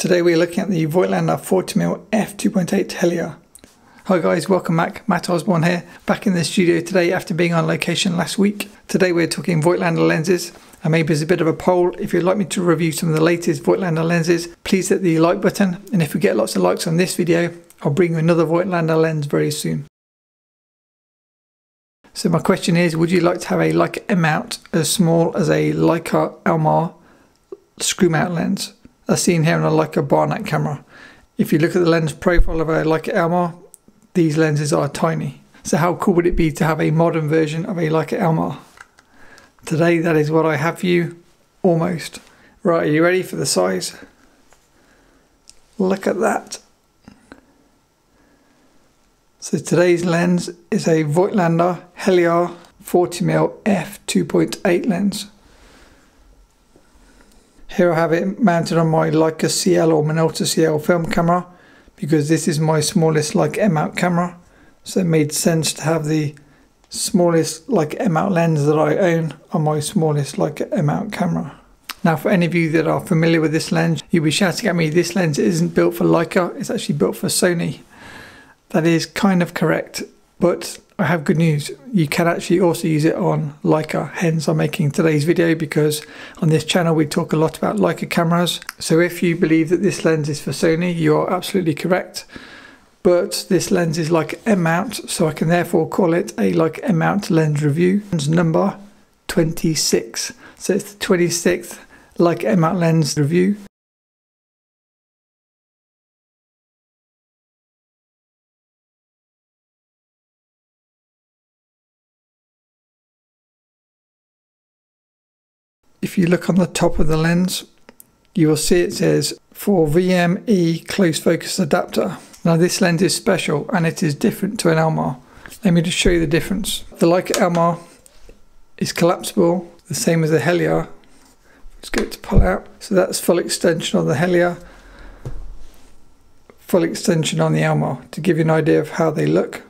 Today we're looking at the Voigtlander 40mm f2.8 Heliar. Hi guys, welcome back. Matt Osborne here, back in the studio today after being on location last week. Today we're talking Voigtlander lenses and maybe as a bit of a poll, if you'd like me to review some of the latest Voigtlander lenses, please hit the like button and if we get lots of likes on this video, I'll bring you another Voigtlander lens very soon. So my question is, would you like to have a Leica M mount as small as a Leica Elmar screw mount lens? As seen here on a Leica Barnack camera. If you look at the lens profile of a Leica Elmar, these lenses are tiny. So how cool would it be to have a modern version of a Leica Elmar? Today that is what I have for you, almost. Right, are you ready for the size? Look at that. So today's lens is a Voigtlander Heliar 40mm f2.8 lens. Here I have it mounted on my Leica CL or Minolta CL film camera because this is my smallest Leica M mount camera. So it made sense to have the smallest Leica M mount lens that I own on my smallest Leica M mount camera. Now for any of you that are familiar with this lens, you'll be shouting at me, this lens isn't built for Leica, it's actually built for Sony. That is kind of correct, but I have good news. You can actually also use it on Leica, hence I'm making today's video because on this channel we talk a lot about Leica cameras. So if you believe that this lens is for Sony, you are absolutely correct. But this lens is Leica M mount, so I can therefore call it a Leica M mount lens review. Lens number 26. So it's the 26th Leica M mount lens review. If you look on the top of the lens, you will see it says for VME close focus adapter. Now this lens is special and it is different to an Elmar. Let me just show you the difference. The Leica Elmar is collapsible, the same as the Heliar. Let's it to pull out. So that's full extension on the Heliar, full extension on the Elmar to give you an idea of how they look.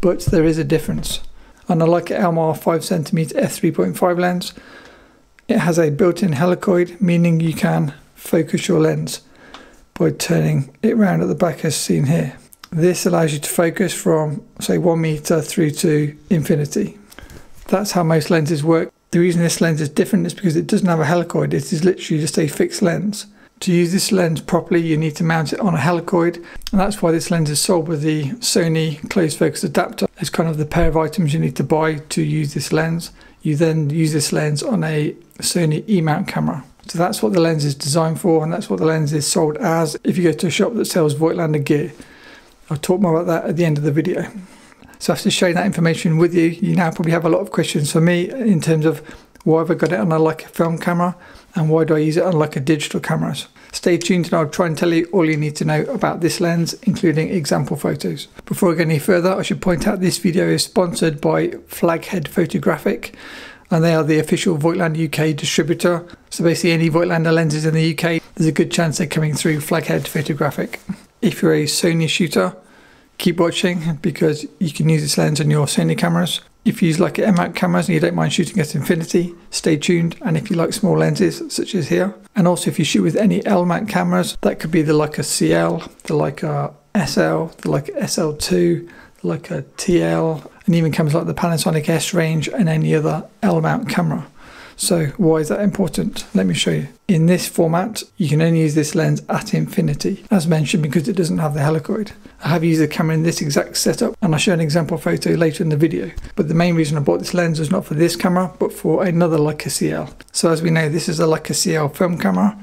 But there is a difference. On a Leica Elmar 5cm f3.5 lens, it has a built-in helicoid, meaning you can focus your lens by turning it round at the back as seen here. This allows you to focus from say one meter through to infinity. That's how most lenses work. The reason this lens is different is because it doesn't have a helicoid, it is literally just a fixed lens. To use this lens properly, you need to mount it on a helicoid, and that's why this lens is sold with the Sony close focus adapter. It's kind of the pair of items you need to buy to use this lens. You then use this lens on a Sony E-mount camera. So that's what the lens is designed for and that's what the lens is sold as if you go to a shop that sells Voigtlander gear. I'll talk more about that at the end of the video. So after sharing that information with you, you now probably have a lot of questions for me in terms of why have I got it on a Leica film camera and why do I use it on Leica digital cameras. Stay tuned and I'll try and tell you all you need to know about this lens, including example photos. Before I go any further, I should point out this video is sponsored by Flaghead Photographic and they are the official Voigtlander UK distributor. So basically any Voigtlander lenses in the UK, there's a good chance they're coming through Flaghead Photographic. If you're a Sony shooter, keep watching because you can use this lens on your Sony cameras. If you use Leica M mount cameras and you don't mind shooting at infinity, stay tuned. And if you like small lenses, such as here, and also if you shoot with any L mount cameras, that could be the Leica CL, the Leica SL, the Leica SL2, the Leica TL, and even cameras like the Panasonic S range and any other L mount camera. So why is that important? Let me show you. In this format, you can only use this lens at infinity, as mentioned, because it doesn't have the helicoid. I have used the camera in this exact setup, and I'll show an example photo later in the video. But the main reason I bought this lens was not for this camera, but for another Leica CL. So as we know, this is a Leica CL film camera,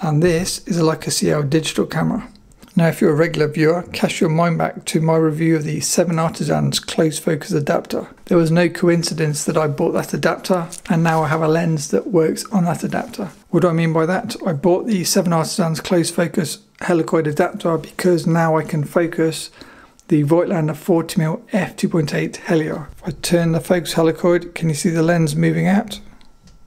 and this is a Leica CL digital camera. Now if you're a regular viewer, cast your mind back to my review of the Seven Artisans close focus adapter. There was no coincidence that I bought that adapter and now I have a lens that works on that adapter. What do I mean by that? I bought the Seven Artisans close focus helicoid adapter because now I can focus the Voigtlander 40mm f2.8 Heliar. If I turn the focus helicoid, can you see the lens moving out?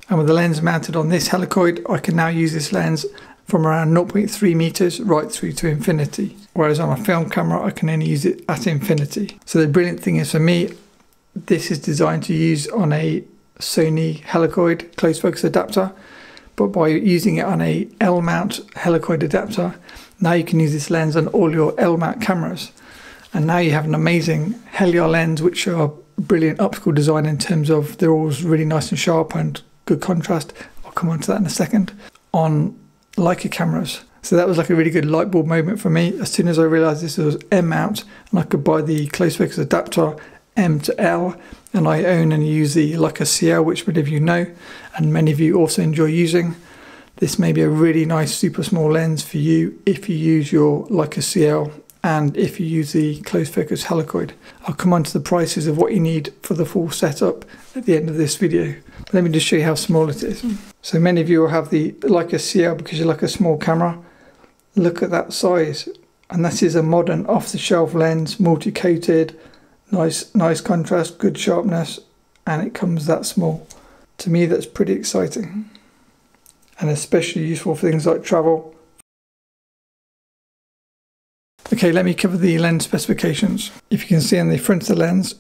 And with the lens mounted on this helicoid, I can now use this lens from around 0.3 meters right through to infinity. Whereas on a film camera, I can only use it at infinity. So the brilliant thing is for me, this is designed to use on a Sony helicoid close focus adapter but by using it on a L mount helicoid adapter, now you can use this lens on all your L mount cameras. And now you have an amazing Heliar lens, which are brilliant optical design in terms of they're always really nice and sharp and good contrast. I'll come on to that in a second. On Leica cameras. So that was like a really good light bulb moment for me. As soon as I realized this was M mount and I could buy the close focus adapter M to L and I own and use the Leica CL, which many of you know and many of you also enjoy using. This may be a really nice super small lens for you if you use your Leica CL and if you use the close focus helicoid. I'll come on to the prices of what you need for the full setup at the end of this video. But let me just show you how small it is. So many of you will have the Leica CL because you like a small camera. Look at that size. And this is a modern off-the-shelf lens, multi-coated, nice, nice contrast, good sharpness, and it comes that small. To me, that's pretty exciting. And especially useful for things like travel Okay, let me cover the lens specifications. If you can see on the front of the lens,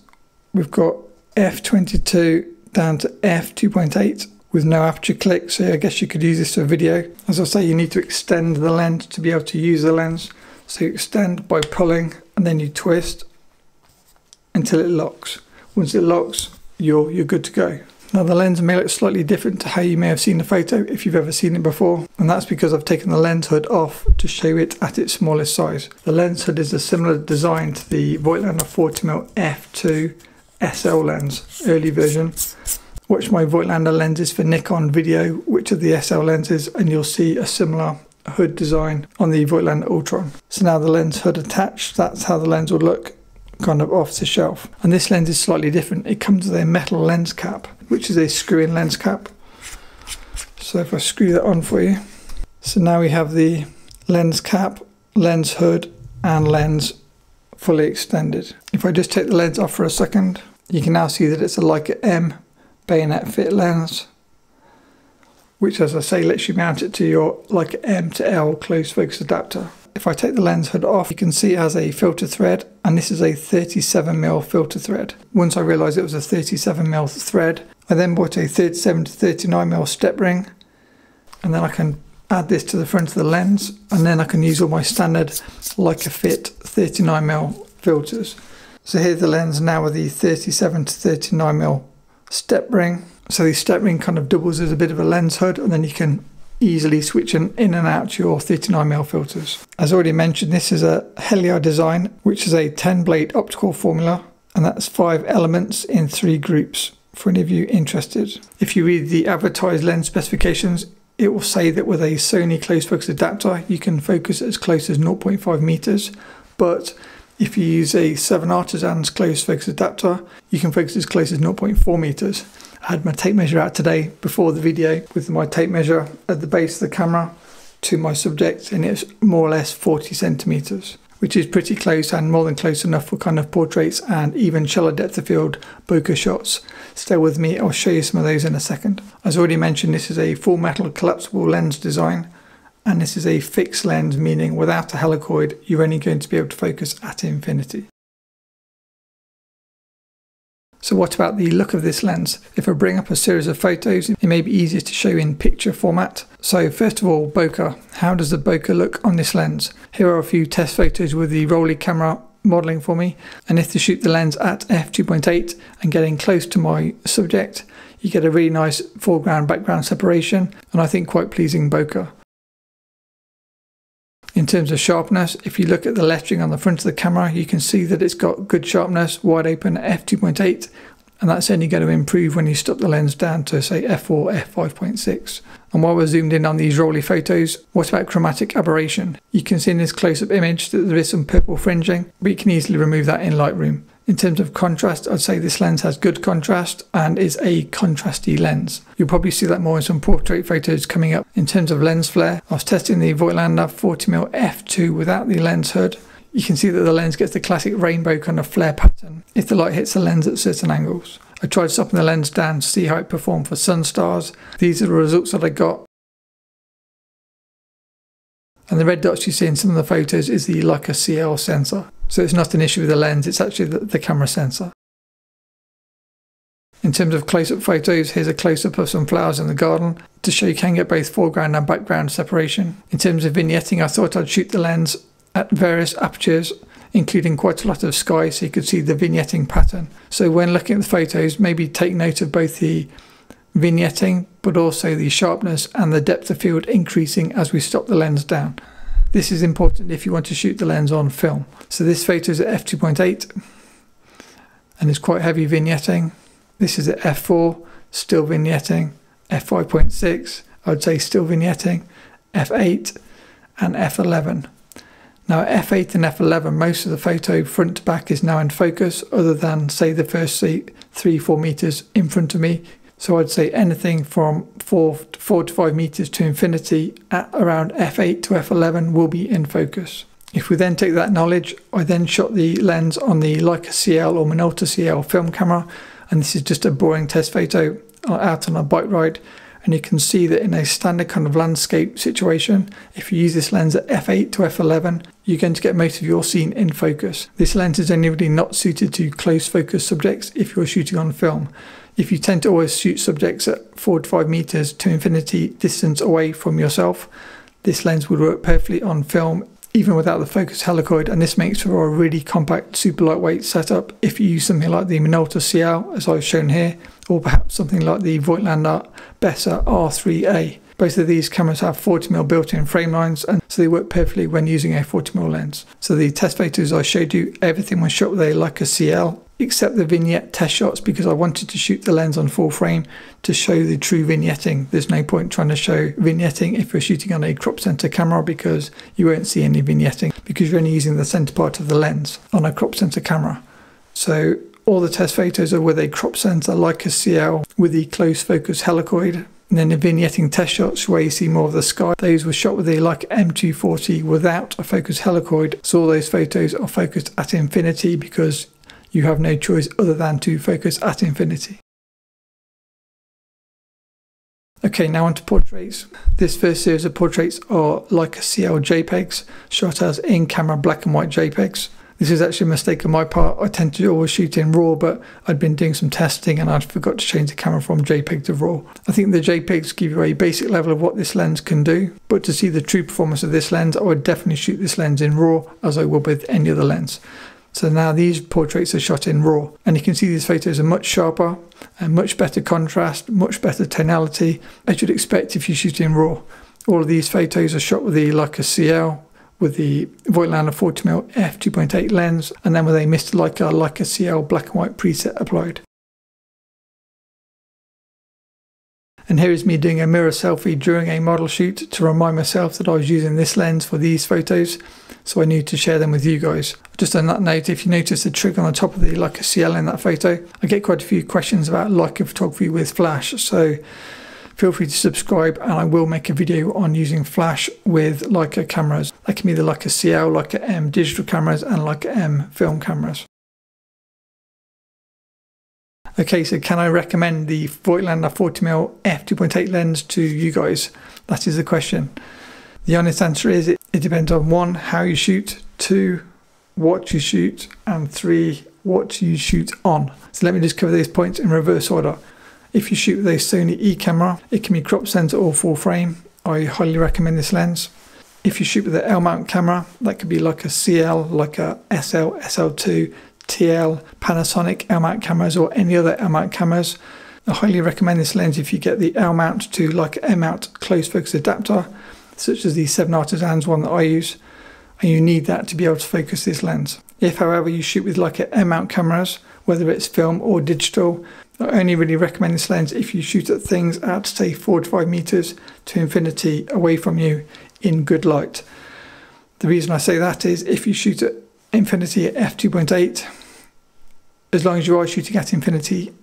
we've got f22 down to f2.8 with no aperture click, so I guess you could use this for video. As I say, you need to extend the lens to be able to use the lens. So you extend by pulling and then you twist until it locks. Once it locks, you're, you're good to go. Now the lens may look slightly different to how you may have seen the photo if you've ever seen it before and that's because I've taken the lens hood off to show it at its smallest size. The lens hood is a similar design to the Voigtlander 40mm f2 SL lens, early version. Watch my Voigtlander lenses for Nikon video, which are the SL lenses and you'll see a similar hood design on the Voigtlander Ultron. So now the lens hood attached, that's how the lens would look kind of off the shelf. And this lens is slightly different. It comes with a metal lens cap, which is a screw-in lens cap. So if I screw that on for you. So now we have the lens cap, lens hood, and lens fully extended. If I just take the lens off for a second, you can now see that it's a Leica M bayonet fit lens, which as I say lets you mount it to your Leica M to L close focus adapter. If I take the lens hood off, you can see it has a filter thread, and this is a 37mm filter thread. Once I realised it was a 37mm thread, I then bought a 37 to 39mm step ring, and then I can add this to the front of the lens, and then I can use all my standard Leica Fit 39mm filters. So here's the lens now with the 37 to 39mm step ring. So the step ring kind of doubles as a bit of a lens hood, and then you can easily switching in and out your 39mm filters. As already mentioned, this is a Heliar design, which is a 10 blade optical formula, and that's five elements in three groups for any of you interested. If you read the advertised lens specifications, it will say that with a Sony close focus adapter, you can focus as close as 0.5 meters, but if you use a 7 Artisans close focus adapter, you can focus as close as 0.4 meters. Had my tape measure out today before the video with my tape measure at the base of the camera to my subject and it's more or less 40 centimeters which is pretty close and more than close enough for kind of portraits and even shallow depth of field bokeh shots. Stay with me, I'll show you some of those in a second. As already mentioned, this is a full metal collapsible lens design and this is a fixed lens, meaning without a helicoid, you're only going to be able to focus at infinity. So what about the look of this lens? If I bring up a series of photos, it may be easier to show in picture format. So first of all, bokeh. How does the bokeh look on this lens? Here are a few test photos with the Rollei camera modeling for me. And if to shoot the lens at f2.8 and getting close to my subject, you get a really nice foreground background separation and I think quite pleasing bokeh. In terms of sharpness, if you look at the lettering on the front of the camera, you can see that it's got good sharpness, wide open at f2.8, and that's only going to improve when you stop the lens down to say f4, f5.6. And while we're zoomed in on these Rollei photos, what about chromatic aberration? You can see in this close-up image that there is some purple fringing, but you can easily remove that in Lightroom. In terms of contrast, I'd say this lens has good contrast and is a contrasty lens. You'll probably see that more in some portrait photos coming up. In terms of lens flare, I was testing the Voigtlander 40mm f2 without the lens hood. You can see that the lens gets the classic rainbow kind of flare pattern if the light hits the lens at certain angles. I tried stopping the lens down to see how it performed for sun stars. These are the results that I got. And the red dots you see in some of the photos is the Leica CL sensor. So it's not an issue with the lens, it's actually the, the camera sensor. In terms of close-up photos, here's a close-up of some flowers in the garden to show you can get both foreground and background separation. In terms of vignetting, I thought I'd shoot the lens at various apertures, including quite a lot of sky so you could see the vignetting pattern. So when looking at the photos, maybe take note of both the vignetting, but also the sharpness and the depth of field increasing as we stop the lens down. This is important if you want to shoot the lens on film. So this photo is at f2.8 and it's quite heavy vignetting. This is at f4, still vignetting. f5.6, I would say still vignetting. f8 and f11. Now at f8 and f11, most of the photo front to back is now in focus, other than say the first three, four meters in front of me. So I'd say anything from four, four to five meters to infinity at around f8 to f11 will be in focus. If we then take that knowledge, I then shot the lens on the Leica CL or Minolta CL film camera, and this is just a boring test photo uh, out on a bike ride. And you can see that in a standard kind of landscape situation, if you use this lens at f8 to f11, you're going to get most of your scene in focus. This lens is only really not suited to close focus subjects if you're shooting on film. If you tend to always shoot subjects at 4 to 5 meters to infinity distance away from yourself, this lens would work perfectly on film even without the focus helicoid and this makes for a really compact super lightweight setup if you use something like the Minolta CL as I've shown here or perhaps something like the Voigtlander Bessa R3A. Both of these cameras have 40mm built-in frame lines and so they work perfectly when using a 40mm lens. So the test photos I showed you, everything was shot with a Leica CL except the vignette test shots because I wanted to shoot the lens on full frame to show the true vignetting. There's no point trying to show vignetting if you're shooting on a crop sensor camera because you won't see any vignetting because you're only using the center part of the lens on a crop sensor camera. So all the test photos are with a crop sensor Leica CL with the close focus helicoid. And then the vignetting test shots where you see more of the sky, those were shot with the Leica M240 without a focus helicoid. So all those photos are focused at infinity because you have no choice other than to focus at infinity. Okay, now on to portraits. This first series of portraits are Leica CL JPEGs, shot as in-camera black and white JPEGs. This is actually a mistake on my part. I tend to always shoot in RAW, but I'd been doing some testing and I'd forgot to change the camera from JPEG to RAW. I think the JPEGs give you a basic level of what this lens can do, but to see the true performance of this lens, I would definitely shoot this lens in RAW as I would with any other lens. So now these portraits are shot in RAW and you can see these photos are much sharper and much better contrast, much better tonality as you'd expect if you shoot in RAW. All of these photos are shot with the Leica CL with the Voigtlander 40mm f2.8 lens and then with a Mr. Leica Leica CL black and white preset applied. And here is me doing a mirror selfie during a model shoot to remind myself that I was using this lens for these photos, so I need to share them with you guys. Just on that note, if you notice the trig on the top of the Leica CL in that photo, I get quite a few questions about Leica photography with flash, so feel free to subscribe and I will make a video on using flash with Leica cameras. That can be the Leica CL, Leica M digital cameras and Leica M film cameras. Okay, so can I recommend the Voigtlander 40mm f2.8 lens to you guys? That is the question. The honest answer is it, it depends on one, how you shoot, two, what you shoot, and three, what you shoot on. So let me just cover these points in reverse order. If you shoot with a Sony E camera, it can be crop sensor or full frame. I highly recommend this lens. If you shoot with an L mount camera, that could be Leica CL, Leica SL, SL2, TL, Panasonic L-mount cameras or any other L-mount cameras. I highly recommend this lens if you get the L-mount to Leica M-mount close focus adapter, such as the 7 Artisans one that I use, and you need that to be able to focus this lens. If, however, you shoot with Leica M-mount cameras, whether it's film or digital, I only really recommend this lens if you shoot at things at say 4 to 5 meters to infinity away from you in good light. The reason I say that is if you shoot at infinity at f2.8 as long as you are shooting at infinity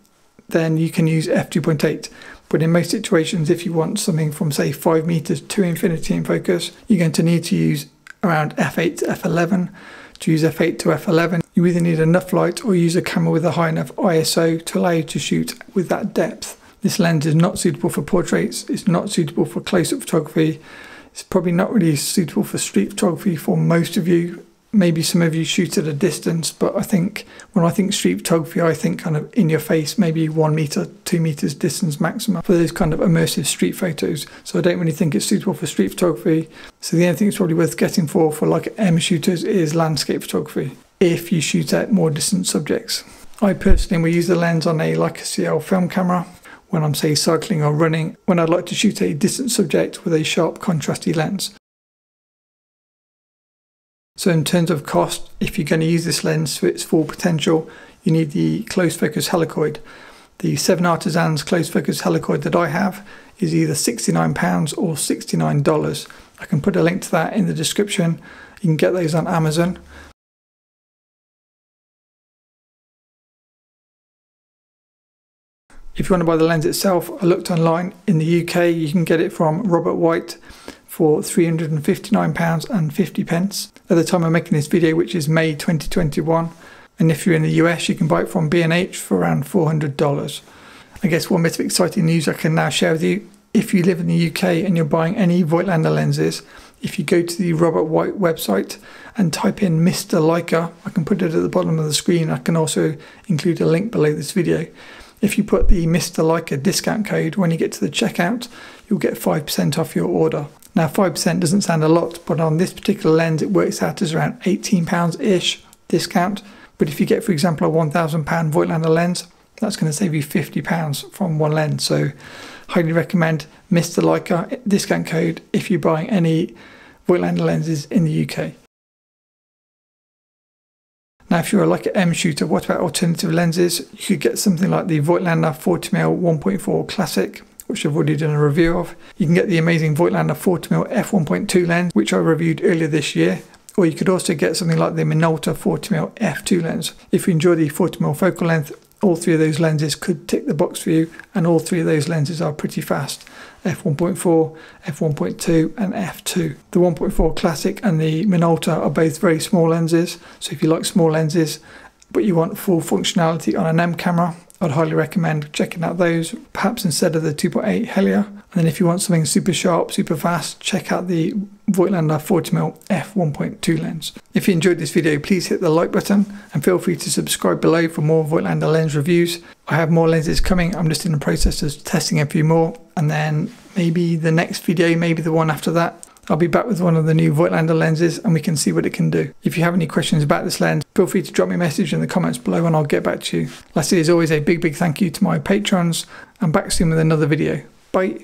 then you can use f2.8 but in most situations if you want something from say 5 meters to infinity in focus you're going to need to use around f8 to f11 to use f8 to f11 you either need enough light or use a camera with a high enough ISO to allow you to shoot with that depth. This lens is not suitable for portraits it's not suitable for close-up photography it's probably not really suitable for street photography for most of you maybe some of you shoot at a distance, but I think when I think street photography, I think kind of in your face, maybe one meter, two meters distance maximum for those kind of immersive street photos. So I don't really think it's suitable for street photography. So the only thing it's probably worth getting for for Leica M shooters is landscape photography if you shoot at more distant subjects. I personally will use the lens on a Leica CL film camera when I'm say cycling or running when I'd like to shoot a distant subject with a sharp contrasty lens. So in terms of cost, if you're going to use this lens to its full potential, you need the close focus helicoid. The Seven Artisans close focus helicoid that I have is either £69 or $69. I can put a link to that in the description. You can get those on Amazon. If you want to buy the lens itself, I looked online. In the UK, you can get it from Robert White for £359 and 50 pence at the time of making this video, which is May 2021. And if you're in the US, you can buy it from B&H for around $400. I guess one bit of exciting news I can now share with you. If you live in the UK and you're buying any Voigtlander lenses, if you go to the Robert White website and type in Mr. Leica, I can put it at the bottom of the screen. I can also include a link below this video. If you put the Mr. Leica discount code when you get to the checkout, you'll get 5% off your order. Now 5% doesn't sound a lot, but on this particular lens it works out as around £18-ish discount. But if you get, for example, a £1,000 Voigtlander lens, that's going to save you £50 from one lens. So highly recommend Mr. Leica discount code if you're buying any Voigtlander lenses in the UK. Now, if you're a an M shooter, what about alternative lenses? You could get something like the Voigtlander 40mm 1.4 Classic which I've already done a review of. You can get the amazing Voigtlander 40mm f1.2 lens, which I reviewed earlier this year. Or you could also get something like the Minolta 40mm f2 lens. If you enjoy the 40mm focal length, all three of those lenses could tick the box for you, and all three of those lenses are pretty fast f1.4, f1.2, and f2. The 1.4 Classic and the Minolta are both very small lenses, so if you like small lenses but you want full functionality on an M camera, I'd highly recommend checking out those, perhaps instead of the 2.8 Heliar. And then if you want something super sharp, super fast, check out the Voigtlander 40mm f1.2 lens. If you enjoyed this video, please hit the like button and feel free to subscribe below for more Voigtlander lens reviews. I have more lenses coming, I'm just in the process of testing a few more and then maybe the next video, maybe the one after that, I'll be back with one of the new Voigtlander lenses and we can see what it can do. If you have any questions about this lens, feel free to drop me a message in the comments below and I'll get back to you. Lastly, as always, a big, big thank you to my patrons. I'm back soon with another video. Bye.